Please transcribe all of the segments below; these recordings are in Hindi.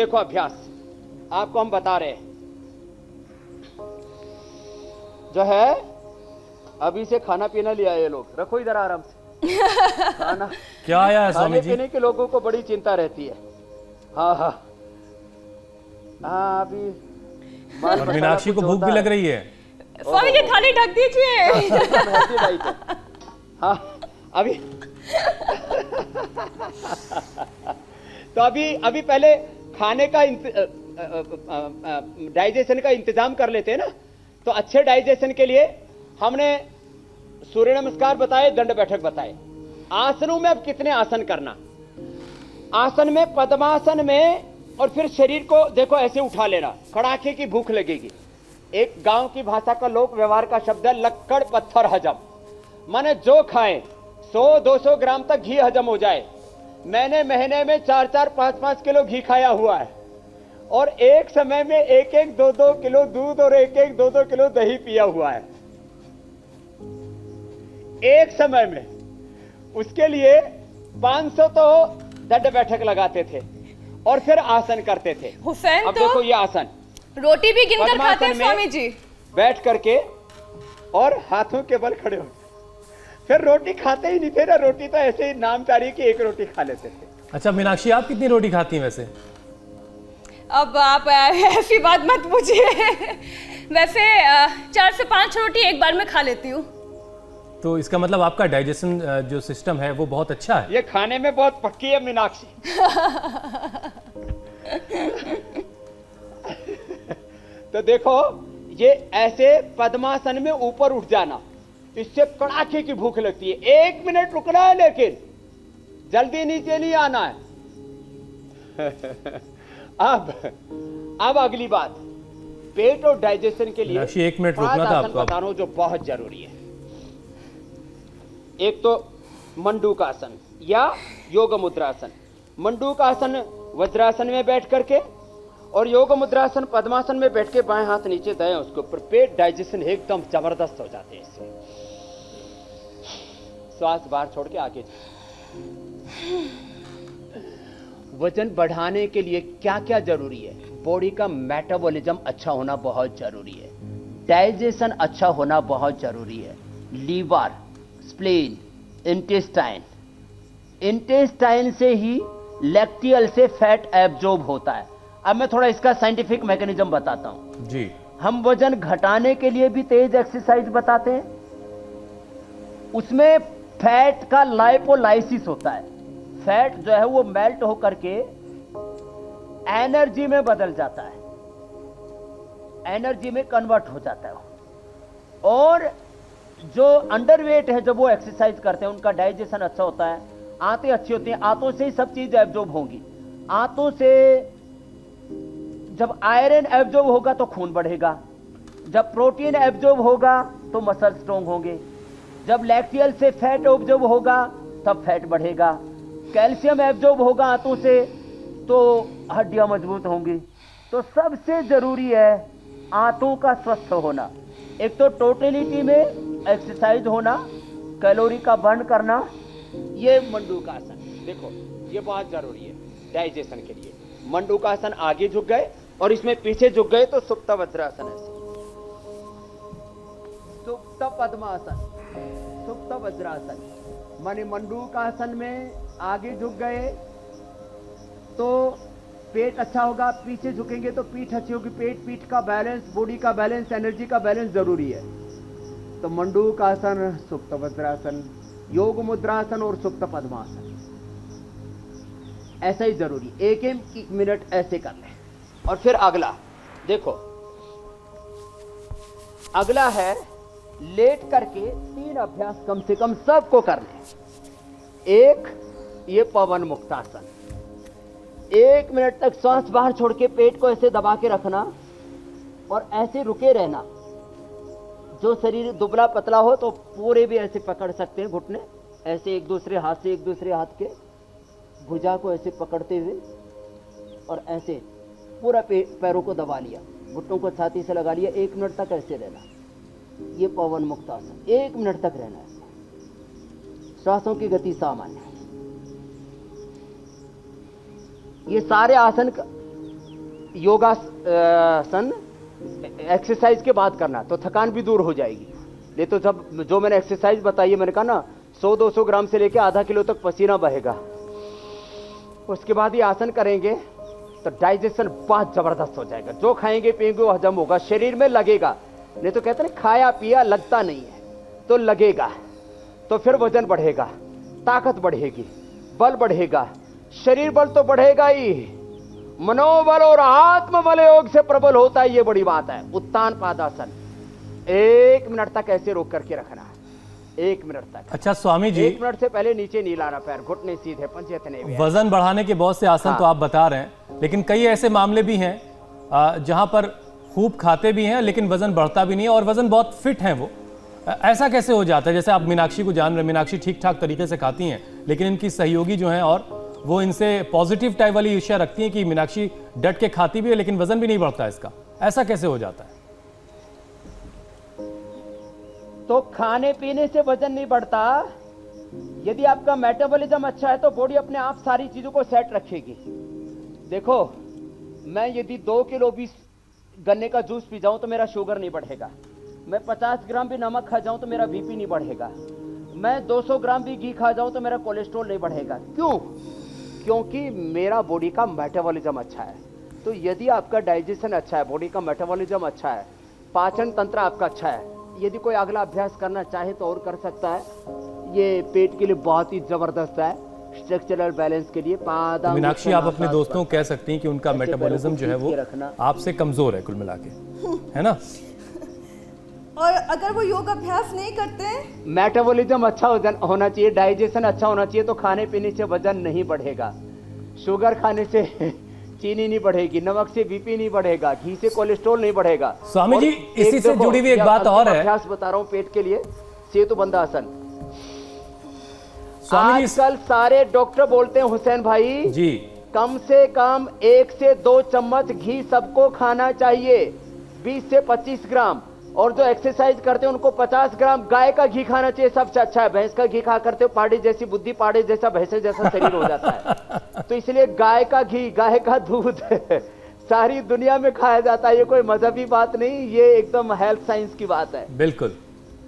देखो अभ्यास। आपको हम बता रहे हैं। जो है अभी से खाना पीना लिया ये लोग। रखो इधर आराम से। खाना। क्या आया है स्वामी खाने जी? पीने के लोगों को बड़ी चिंता रहती है। हाँ हाँ। हाँ अभी मीनाक्षी को भूख भी लग रही है। स्वामी जी थाली ढक दीजिए। है। हाँ अभी तो अभी अभी पहले खाने का डाइजेशन का इंतज़ाम कर लेते हैं ना तो अच्छे डाइजेशन के लिए हमने सूर्य नमस्कार बताए, दंड बैठक बताए। आसनों में अब कितने आसन करना? आसन में, पद्मासन में और फिर शरीर को देखो ऐसे उठा लेना, कड़ाके की भूख लगेगी। एक गाँव की भाषा का लोक व्यवहार का शब्द है, लक्कड़ पत्थर हजम। माने जो खाए 100-200 ग्राम तक घी हजम हो जाए। मैंने महीने में चार चार पाँच पाँच किलो घी खाया हुआ है। और एक समय में एक एक दो दो किलो दूध और एक एक दो दो किलो दही पिया हुआ है। एक समय में उसके लिए 500 तो दंड बैठक लगाते थे और फिर आसन करते थे। हुसैन अब तो देखो ये आसन। रोटी भी गिनकर खाते हैं स्वामी जी। बैठ करके और हाथों के बल खड़े होते फिर रोटी खाते ही नहीं थे ना रोटी तो ऐसे ही नामचारी की एक रोटी खा लेते थे। अच्छा मीनाक्षी आप कितनी रोटी खाती हैं वैसे? अब आप ऐसी बात मत पूछिए। वैसे चार से पाँच रोटी एक बार में खा लेती हूँ। तो इसका मतलब आपका डाइजेशन जो सिस्टम है वो बहुत अच्छा है? ये खाने में बहुत पक्की है मीनाक्षी। तो देखो ये ऐसे पद्मासन में ऊपर उठ जाना। इससे कड़ाके की भूख लगती है। एक मिनट रुकना है लेकिन। जल्दी नीचे नहीं आना है। अब अब अगली बात। पेट और डाइजेशन के लिए एक मिनट रुकना था आपको बता रहा हूँ जो बहुत ज़रूरी है। एक तो मंडूकासन या योग मुद्रासन मंडूकासन वज्रासन में बैठ करके और योग मुद्रासन पद्मासन में बैठ के बाएँ हाथ नीचे दाएँ उसके ऊपर पेट डाइजेशन एकदम ज़बरदस्त हो जाते हैं इससे। श्वास बाहर छोड़ के आगे। वज़न बढ़ाने के लिए क्या क्या ज़रूरी है? बॉडी का मेटाबॉलिज्म अच्छा होना बहुत ज़रूरी है। डाइजेशन अच्छा होना बहुत ज़रूरी है। लीवर स्प्लेन इंटेस्टाइन इंटेस्टाइन से ही लैक्टियल से फैट एब्जॉर्ब होता है। अब मैं थोड़ा इसका साइंटिफिक मैकेनिज्म बताता हूँ। जी। हम वज़न घटाने के लिए भी तेज एक्सरसाइज बताते हैं। उसमें फैट का लाइपोलाइसिस होता है। फैट जो है वो मेल्ट होकर के एनर्जी में बदल जाता है। एनर्जी में कन्वर्ट हो जाता है और जो अंडरवेट है जब वो एक्सरसाइज करते हैं उनका डाइजेशन अच्छा होता है। आंतें अच्छी होती हैं। आंतों से ही सब चीज़ एब्जॉर्ब होंगी। आंतों से जब आयरन एब्जॉर्ब होगा तो खून बढ़ेगा। जब प्रोटीन एब्जॉर्ब होगा तो मसल स्ट्रोंग होंगे। जब लैक्टियल से फैट एब्जॉर्ब होगा तब फैट बढ़ेगा। कैल्शियम एब्जॉर्ब होगा आंतों से तो हड्डियाँ मज़बूत होंगी। तो सबसे ज़रूरी है आंतों का स्वस्थ होना। एक तो टोटलिटी में एक्सरसाइज होना कैलोरी का बर्न करना, ये मंडूकासन। देखो, ये बहुत ज़रूरी है डाइजेशन के लिए। मंडूकासन आगे झुक गए और इसमें पीछे झुक गए तो सुप्त वज्रासन ऐसे सुप्त पद्मासन, सुप्त वज्रासन। माने मंडूकासन में आगे झुक गए तो पेट अच्छा होगा, पीछे झुकेंगे तो पीठ अच्छी होगी। पेट, पीठ का बैलेंस बॉडी का बैलेंस एनर्जी का बैलेंस ज़रूरी है। तो मंडूकासन, सुप्त वज्रासन, योग मुद्रासन और सुप्त पद्मासन। ऐसा ही ज़रूरी एक एक मिनट ऐसे कर लें और फिर अगला। देखो। अगला है, लेट करके तीन अभ्यास कम से कम सबको कर लें। एक, ये पवन मुक्तासन। एक मिनट तक सांस बाहर छोड़ के पेट को ऐसे दबा के रखना और ऐसे रुके रहना। जो शरीर दुबला पतला हो तो पूरे भी ऐसे पकड़ सकते हैं घुटने। ऐसे एक दूसरे हाथ से एक दूसरे हाथ के भुजा को ऐसे पकड़ते हुए और ऐसे पूरा पैरों को दबा लिया, घुटनों को छाती से लगा लिया, एक मिनट तक ऐसे रहना। ये पवन मुक्त आसन, एक मिनट तक रहना ऐसे श्वासों की गति सामान्य ये सारे आसन योगासन, एक्सरसाइज के बाद करना तो थकान भी दूर हो जाएगी। नहीं तो जब, जो मैंने एक्सरसाइज बताई है, मैंने कहा ना 100-200 ग्राम से लेके आधा किलो तक पसीना बहेगा। उसके बाद ये आसन करेंगे तो डाइजेशन बहुत ज़बरदस्त हो जाएगा। जो खाएँगे, पिएँगे वो हजम होगा, शरीर में लगेगा। नहीं तो कहते ना, खाया, पिया लगता नहीं है तो लगेगा। तो फिर वज़न बढ़ेगा, ताकत बढ़ेगी, बल बढ़ेगा, शरीर बल तो बढ़ेगा ही। मनोबल और आत्मबल योग से प्रबल होता है, ये बड़ी बात है। उत्तान पादासन। एक मिनट तक ऐसे रोक करके रखना। एक मिनट तक। अच्छा स्वामी जी। एक मिनट से पहले नीचे नहीं लाना पैर घुटने सीधे पंजे इतने वज़न बढ़ाने के बहुत से आसन हाँ। तो। आप बता रहे हैं लेकिन कई ऐसे मामले भी हैं जहाँ पर खूब खाते भी हैं लेकिन वज़न बढ़ता भी नहीं है और वज़न बहुत फिट हैं वो। ऐसा कैसे हो जाता है? जैसे आप मीनाक्षी को जान रहे मीनाक्षी ठीक ठाक तरीके से खाती हैं लेकिन इनकी सहयोगी जो हैं और वो इनसे पॉजिटिव टाइप वाली ईर्ष्या रखती हैं कि मीनाक्षी डट के खाती भी है लेकिन वज़न भी नहीं बढ़ता इसका। ऐसा कैसे हो जाता है? तो खाने पीने से वज़न नहीं बढ़ता। यदि आपका मेटाबॉलिज्म अच्छा है तो बॉडी अपने आप सारी चीज़ों को सेट रखेगी। देखो, मैं यदि दो किलो भी गन्ने का जूस पी जाऊँ तो मेरा शुगर नहीं बढ़ेगा। मैं 50 ग्राम भी नमक खा जाऊँ तो मेरा बीपी नहीं बढ़ेगा। मैं 200 ग्राम भी घी खा जाऊँ तो मेरा कोलेस्ट्रॉल नहीं बढ़ेगा। क्यों? क्योंकि मेरा बॉडी का मेटाबॉलिज्म अच्छा है। तो यदि आपका डाइजेशन अच्छा है बॉडी का मेटाबॉलिज्म अच्छा है, पाचन तंत्र आपका अच्छा है यदि कोई अगला अभ्यास करना चाहे तो और कर सकता है। ये पेट के लिए बहुत ही ज़बरदस्त है। स्ट्रक्चरल बैलेंस के लिए पादा मीनाक्षी आप अपने दोस्तों को कह सकती हैं कि उनका मेटाबॉलिज्म जो है वो। आपसे कमज़ोर है कुल मिला के। है ना? और अगर वो योग अभ्यास नहीं करते? मेटाबॉलिज्म अच्छा होना चाहिए डाइजेशन अच्छा होना चाहिए तो खाने पीने से वज़न नहीं बढ़ेगा। शुगर खाने से चीनी नहीं बढ़ेगी नमक से बीपी नहीं बढ़ेगा घी से कोलेस्ट्रोल नहीं बढ़ेगा। स्वामी जी, इसी से जुड़ी हुई एक बात और है। अभ्यास बता रहा हूँ पेट के लिए सेतु बंदासन आजकल सारे डॉक्टर बोलते हैं हुसैन भाई जी। कम से कम एक से दो चम्मच घी सबको खाना चाहिए 20 से 25 ग्राम। और जो एक्सरसाइज करते हैं उनको 50 ग्राम गाय का घी खाना चाहिए सबसे अच्छा है। भैंस का घी खा करते हो पाड़े जैसी बुद्धि पाड़े जैसा भैंसे जैसा शरीर हो जाता है। तो इसलिए गाय का घी गाय का दूध सारी दुनिया में खाया जाता है ये कोई मजहबी बात नहीं ये एकदम हेल्थ साइंस की बात है। बिल्कुल।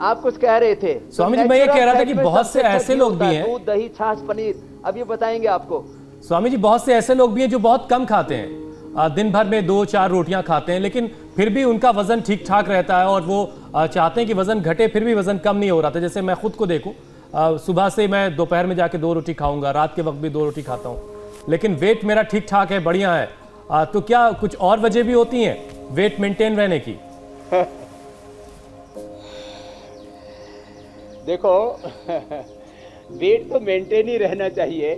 आप कुछ कह रहे थे स्वामी तो जी, मैं ये कह रहा था कि बहुत से अच्छा ऐसे लोग भी हैं। दूध दही छाछ पनीर। अब ये बताएँगे आपको। स्वामी जी बहुत से ऐसे लोग भी हैं जो बहुत कम खाते हैं। दिन भर में दो चार रोटियाँ खाते हैं लेकिन फिर भी उनका वज़न ठीक ठाक रहता है और वो चाहते हैं कि वज़न घटे फिर भी वज़न कम नहीं हो रहा था। जैसे मैं खुद को देखूँ सुबह से मैं दोपहर में जाके दो रोटी खाऊँगा रात के वक्त भी दो रोटी खाता हूँ। लेकिन वेट मेरा ठीक ठाक है बढ़िया है। आ, तो क्या कुछ और वजह भी होती हैं वेट मेंटेन रहने की? देखो वेट तो मेंटेन ही रहना चाहिए।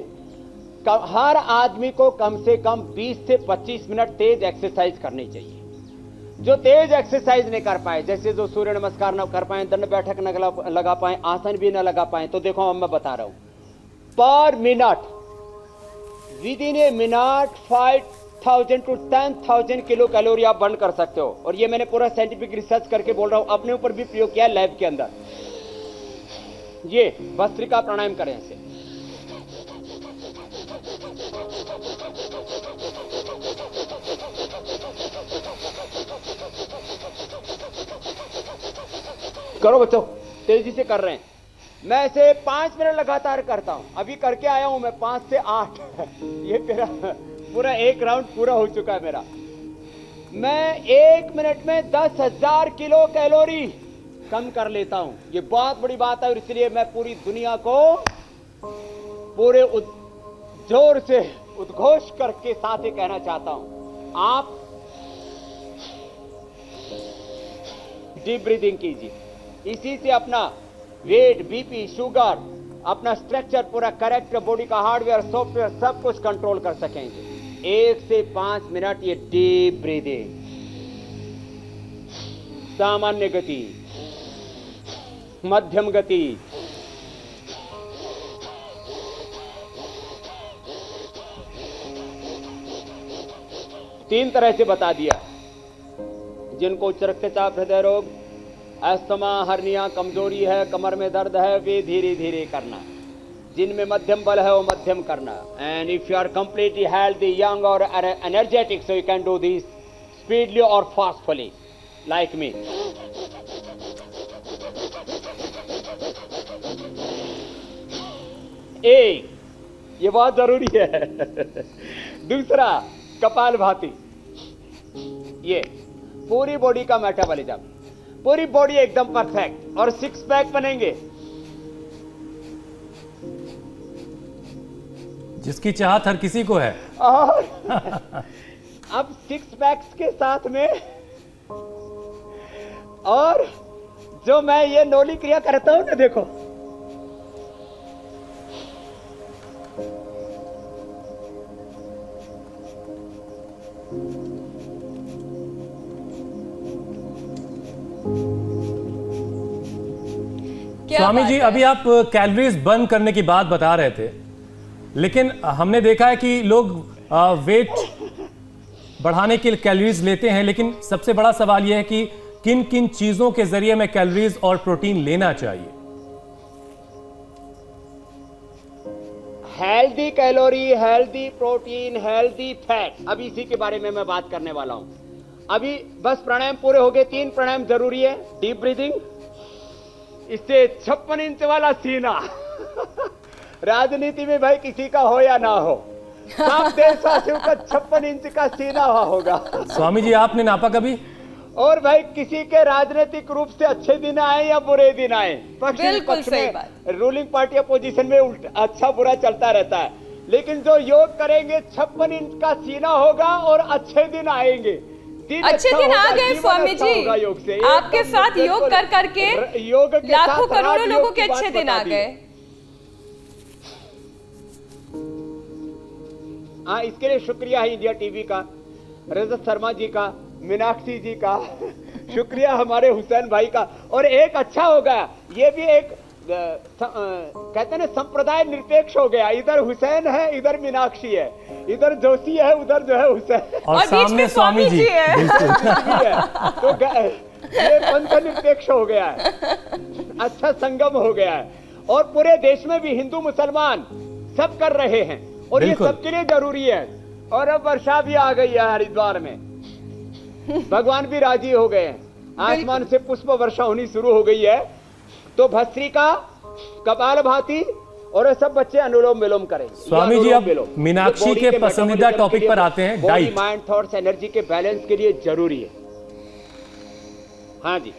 हर आदमी को कम से कम 20 से 25 मिनट तेज एक्सरसाइज करनी चाहिए। जो तेज एक्सरसाइज नहीं कर पाए जैसे जो सूर्य नमस्कार न कर पाए दंड बैठक न लगा, पाए आसन भी न लगा पाए तो देखो अब मैं बता रहा हूँ। पर minute within a minute five thousand to ten thousand kilo calorie आप बर्न कर सकते हो। और ये मैंने पूरा साइंटिफिक रिसर्च करके बोल रहा हूँ अपने ऊपर भी प्रयोग किया लैब के अंदर। ये भस्त्रिका प्राणायाम करें इसे। करो बच्चों, तेज़ी से कर रहे हैं। मैं इसे पाँच मिनट लगातार करता हूँ। अभी करके आया हूँ मैं पाँच से आठ। ये मेरा पूरा एक राउंड पूरा हो चुका है मेरा। मैं एक मिनट में दस हज़ार किलो कैलोरी कम कर लेता हूँ। ये बहुत बड़ी बात है और इसलिए मैं पूरी दुनिया को पूरे ज़ोर से उद्घोष करके साथ ही कहना चाहता हूँ। आप डीप ब्रीदिंग कीजिए। इसी से अपना वेट बीपी शुगर अपना स्ट्रक्चर पूरा करेक्ट बॉडी का हार्डवेयर सॉफ्टवेयर सब कुछ कंट्रोल कर सकेंगे। एक से पाँच मिनट ये डीप ब्रीदिंग सामान्य गति। मध्यम गति। तीन तरह से बता दिया। जिनको उच्च रक्तचाप हृदय रोग अस्थमा हर्निया कमज़ोरी है, कमर में दर्द है, वे धीरे धीरे करना। जिनमें मध्यम बल है, वो मध्यम करना। And if you are completely healthy young और energetic so you can do this speedly और फास्टफुली लाइक मी एक, ये बहुत ज़रूरी है। दूसरा कपाल भाती ये, पूरी बॉडी का मेटाबॉलिज्म पूरी बॉडी एकदम परफेक्ट और सिक्स पैक बनेंगे। जिसकी चाहत हर किसी को है। और अब सिक्स पैक्स के साथ में और जो मैं ये नोली क्रिया करता हूँ ना देखो। स्वामी जी अभी आप कैलोरीज बर्न करने की बात बता रहे थे लेकिन हमने देखा है कि लोग वेट बढ़ाने के लिए कैलोरीज लेते हैं लेकिन सबसे बड़ा सवाल यह है कि किन किन चीज़ों के ज़रिए में कैलोरीज और प्रोटीन लेना चाहिए? Healthy calorie healthy protein healthy fat अभी इसी के बारे में मैं बात करने वाला हूँ। अभी बस प्राणायाम पूरे हो गए तीन प्राणायाम ज़रूरी है। डीप ब्रीदिंग इससे छप्पन इंच वाला सीना। राजनीति में भाई किसी का हो या ना हो सब देशवासियों का छप्पन इंच का सीना हुआ होगा। स्वामी जी आपने नापा कभी? और भाई किसी के राजनीतिक रूप से अच्छे दिन आए या बुरे दिन आए पक्ष बिल्कुल सही में बात। रूलिंग पार्टी अपोजिशन में उल्ट अच्छा बुरा चलता रहता है। लेकिन जो योग करेंगे छप्पन इंच का सीना होगा और अच्छे दिन आएँगे। दिन अच्छे अच्छा दिन आ गए स्वामी अच्छा जी। योग से। आपके साथ योग कर करके योग लाखों करोड़ों लोगों के अच्छे दिन आ गए। हाँ। इसके लिए शुक्रिया है इंडिया टीवी का रजत शर्मा जी का मीनाक्षी जी का शुक्रिया हमारे हुसैन भाई का। और एक अच्छा हो गया ये भी एक कहते ना संप्रदाय निरपेक्ष हो गया। इधर हुसैन है इधर मीनाक्षी है। इधर जोशी है उधर जो है हुसैन। और, और सामने स्वामी जी। है। है। तो ये पंथ निरपेक्ष हो गया है। अच्छा संगम हो गया है। और पूरे देश में भी हिंदू मुसलमान सब कर रहे हैं। और ये सबके लिए ज़रूरी है। और अब वर्षा भी आ गई है हरिद्वार में। भगवान भी राज़ी हो गए हैं। आसमान से पुष्प वर्षा होनी शुरू हो गई है। तो भस्त्रिका कपाल भाती और सब बच्चे अनुलोम विलोम करेंगे स्वामी जी, अब विलोम। मीनाक्षी के, के पसंदीदा टॉपिक पर आते हैं, डाइट। माइंड थॉट्स एनर्जी के बैलेंस के लिए ज़रूरी है हाँ जी